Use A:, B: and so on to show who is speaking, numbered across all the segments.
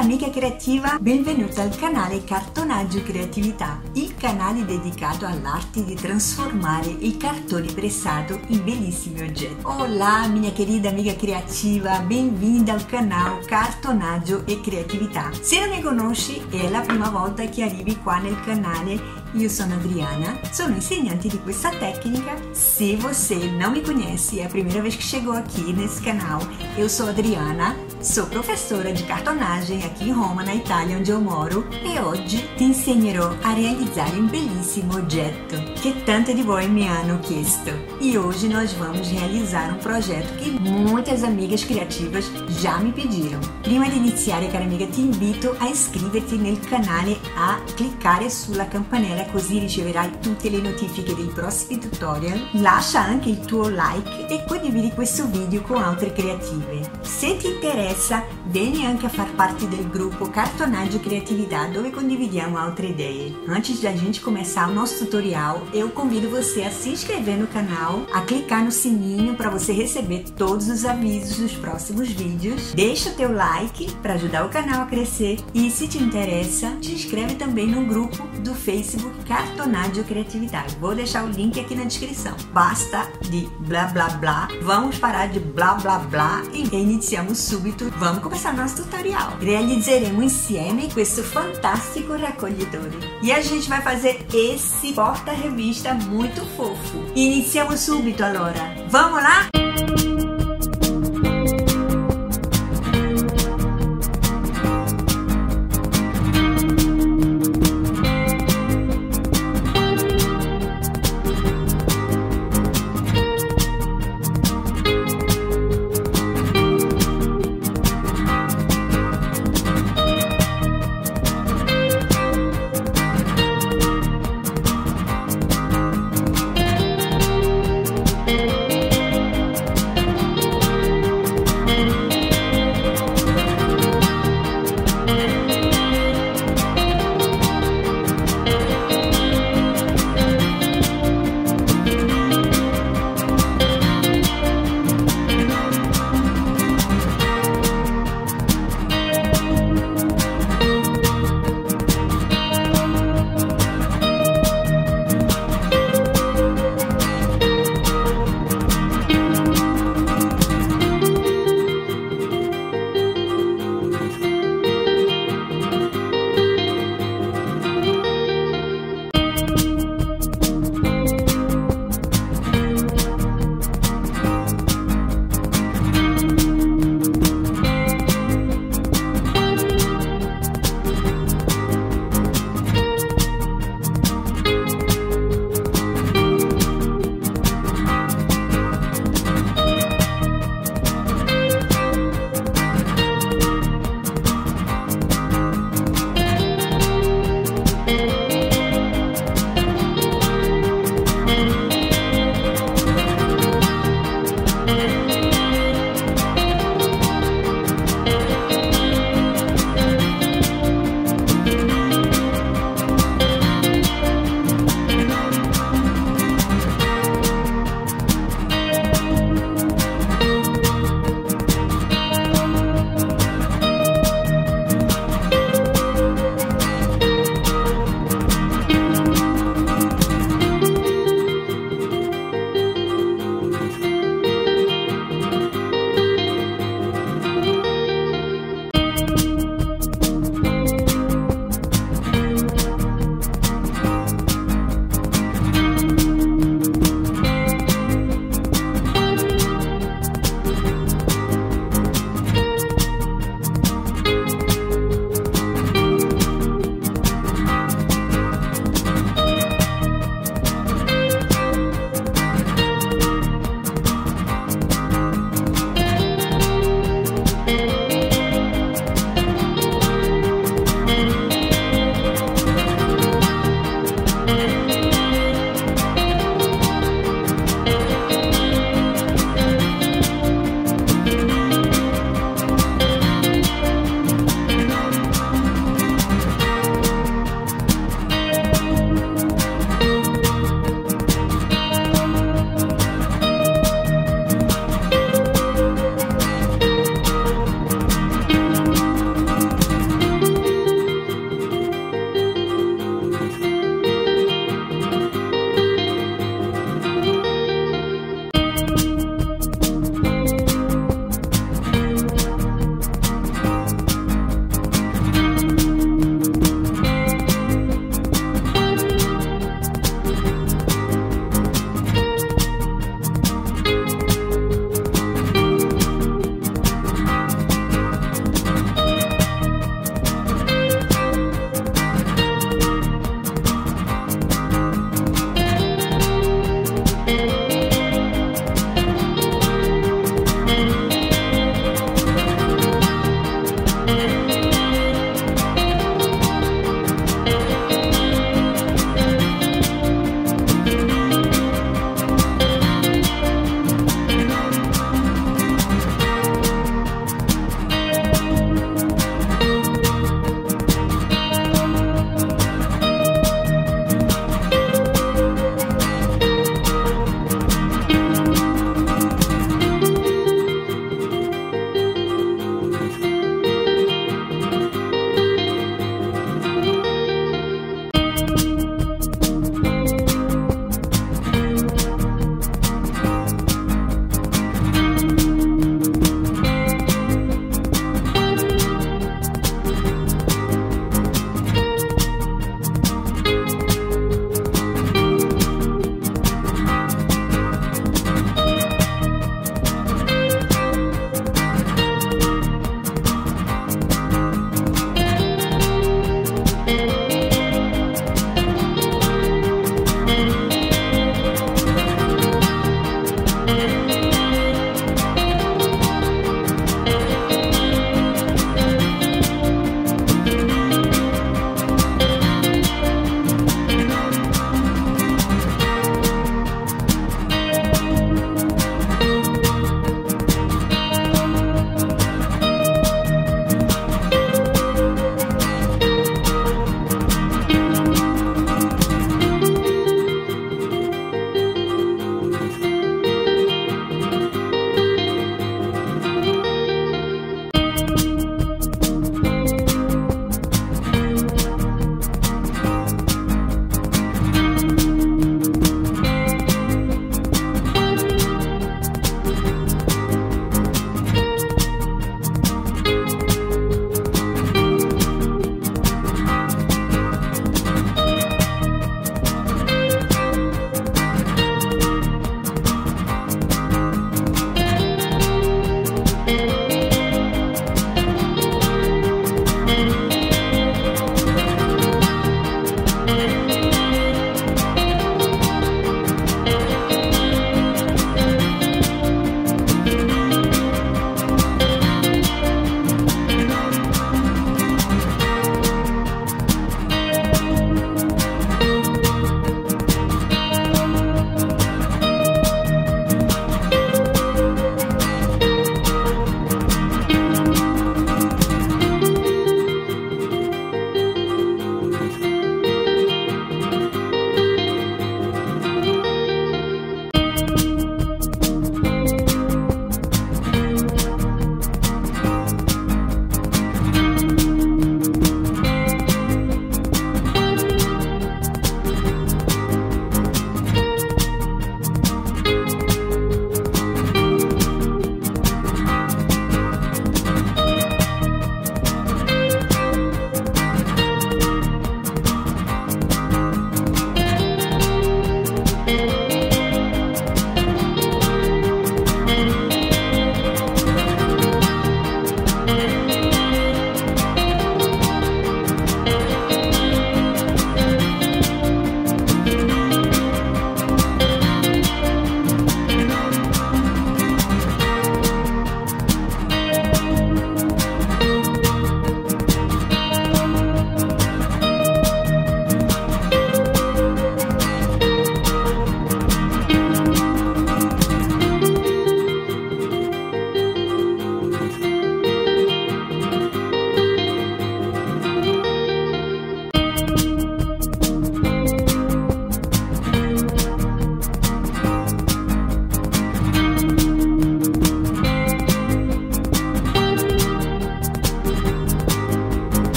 A: amica creativa, benvenuta al canale Cartonaggio Creatività, il canale dedicato all'arte di trasformare il cartone pressato in bellissimi oggetti. Olá, minha querida amiga criativa, bem-vinda ao canal Cartonaggio e Creatività. Se non mi conosci, è la prima volta che arrivi qua nel canale io sono Adriana, sono insegnante di questa tecnica. Se você não me conhece, é a primeira vez que chegou aqui nesse canal, eu sou Adriana, sou professora de cartonagem aqui em Roma, na Itália, onde eu moro, e oggi ti insegnerò a realizzare un bellissimo oggetto che tante di voi mi hanno chiesto. E hoje nós vamos realizar um projeto que muitas amigas criativas já me pediram. Prima di iniziare, cara amiga, ti invito a iscriverti nel canale, a cliccare sulla campanella così riceverai tutte le notifiche dei prossimi tutorial. Lascia anche il tuo like e condividi questo video com altre creative. Se ti interessa, vieni anche a far parte del gruppo Cartonaggio Criatividade, dove condividiamo altre idee. Antes de a gente começar o nosso tutorial, eu convido você a se inscrever no canal, a clicar no sininho para você receber todos os avisos dos próximos vídeos. Deixa o teu like para ajudar o canal a crescer e se te interessa, te inscreve também no grupo do Facebook Cartonaggio Criatividade. Vou deixar o link aqui na descrição. Basta de blá blá blá. Vamos parar de blá blá blá e iniziamo Vamos começar nosso tutorial. Realizzeremo insieme questo fantástico raccoglitore. E a gente vai fazer esse porta-revista muito fofo. Iniziamo subito allora. Vamos lá?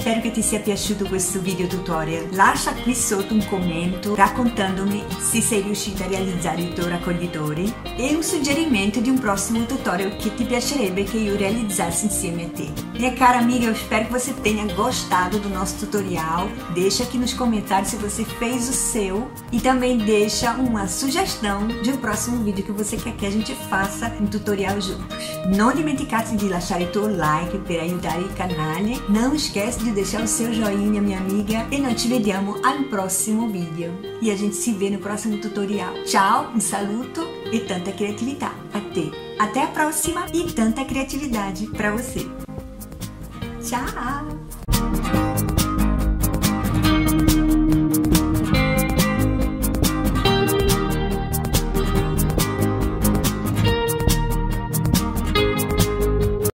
A: Spero che ti sia piaciuto questo video tutorial. Lascia qui sotto un commento raccontandomi se sei riuscita a realizzare il tuo raccoglitore e un suggerimento di un prossimo tutorial che ti piacerebbe che io realizzasse insieme a te. Minha cara amiga, eu espero que você tenha gostado do nosso tutorial. Deixa aqui nos comentários se você fez o seu e também deixa uma sugestão de um próximo vídeo que você quer que a gente faça um tutorial juntos. Não dimenticarsi di lasciare il tuo like per aiutare il canale. Não esquece de deixar o seu joinha, minha amiga. E nós ci vediamo al prossimo video. E a gente se vê no próximo tutorial. Ciao, um saluto e tanta criatividade a te. Até a próxima e tanta criatividade para você. Ciao